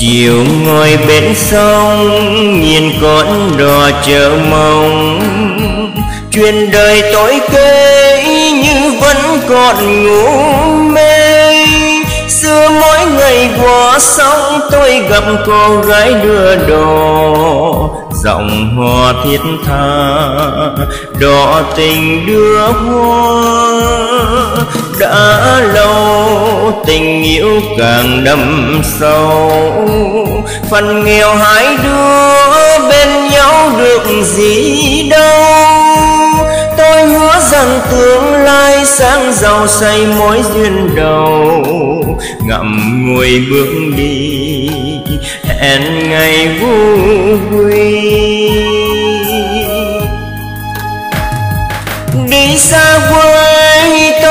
chiều ngồi bên sông nhìn con đò chờ mong. Chuyện đời tối kê như vẫn còn ngủ mê. Xưa mỗi ngày qua sông tôi gặp cô gái đưa đò, giọng hò thiết tha đỏ tình đưa hoa đã lâu, tình yêu càng đậm sâu. Phần nghèo hai đứa bên nhau được gì đâu. Tôi hứa rằng tương lai sáng giàu say mối duyên đầu. Ngậm ngùi bước đi, hẹn ngày vui đi xa quê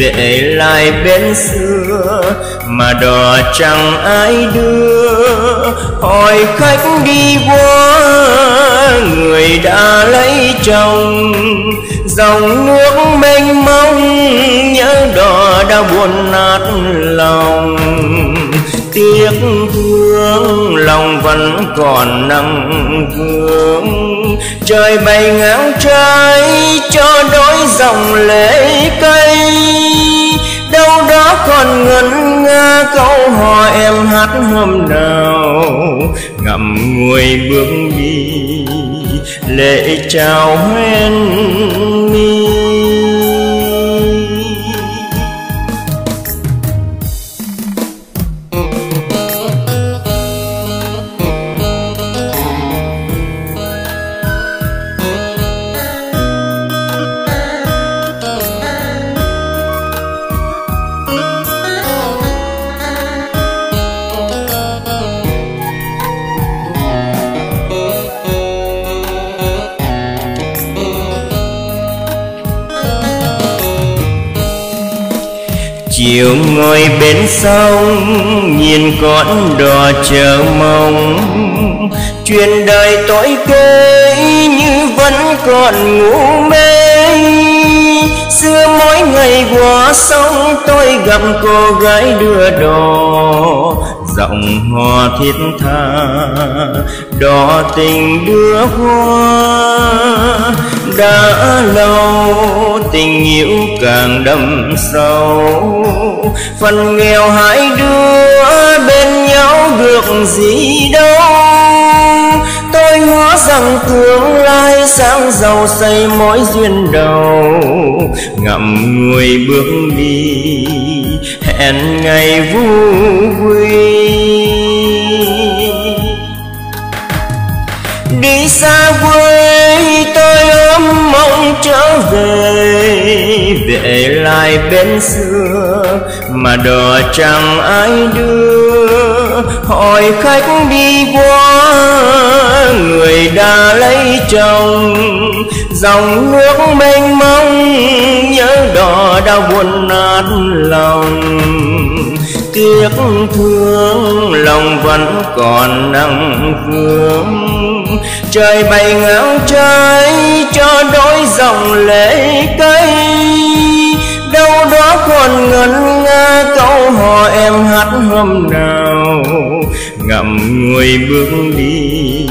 về lại bên xưa mà đò chẳng ai đưa. Hỏi khách đi qua, người đã lấy chồng. Dòng nước mênh mông, nhớ đò đã buồn nát lòng. Tiếc thương, lòng vẫn còn nặng vương trời bay ngang trái cho đôi dòng lệ cây. Đâu đó còn ngân nga câu hò em hát hôm nào. Ngậm ngùi bước đi, lệ chào hoen mi. Chiều ngồi bên sông, nhìn con đò chờ mong. Chuyện đời tối kê như vẫn còn ngủ mê. Xưa mỗi ngày qua sông, tôi gặp cô gái đưa đò. Giọng hò thiết tha, đò tình đưa hoa đã lâu, tình yêu càng đậm sâu. Phần nghèo hai đứa bên nhau được gì đâu. Tôi hứa rằng tương lai sáng giàu xây mối duyên đầu. Ngậm ngùi bước đi, hẹn ngày vui đi xa quê tôi ôm mong trở về về lại bên xưa. Mà đò chẳng ai đưa, hỏi khách đi qua, người đã lấy chồng. Dòng nước mênh mông, nhớ đò đã buồn nát lòng tiếc thương, lòng vẫn còn nắng vương trời bay ngáo trái cho đôi dòng lệ cây. Đâu đó còn ngân nga câu hò em hát hôm nào. Ngậm ngùi bước đi,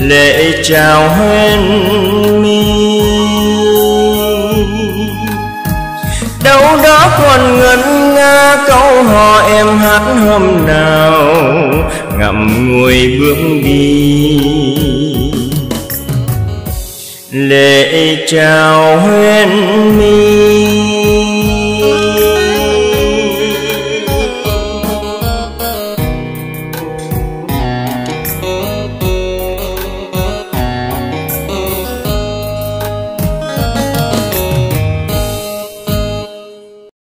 lệ chào hoen mi đâu đó còn ngân nga câu hò em hát hôm nào. Ngậm ngùi bước đi. Lệ chào huyên mi.